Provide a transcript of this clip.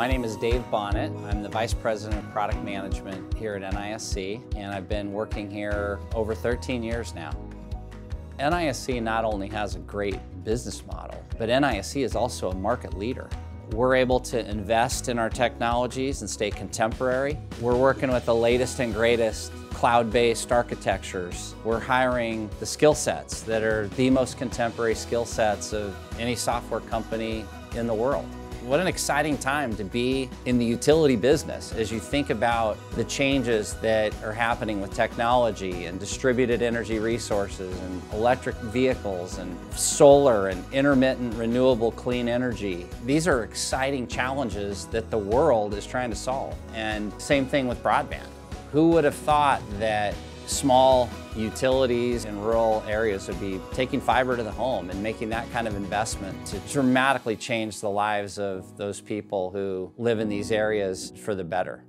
My name is Dave Bonnett. I'm the Vice President of Product Management here at NISC, and I've been working here over 13 years now. NISC not only has a great business model, but NISC is also a market leader. We're able to invest in our technologies and stay contemporary. We're working with the latest and greatest cloud-based architectures. We're hiring the skill sets that are the most contemporary skill sets of any software company in the world. What an exciting time to be in the utility business as you think about the changes that are happening with technology and distributed energy resources and electric vehicles and solar and intermittent renewable clean energy. These are exciting challenges that the world is trying to solve. And same thing with broadband. Who would have thought that small utilities in rural areas would be taking fiber to the home and making that kind of investment to dramatically change the lives of those people who live in these areas for the better.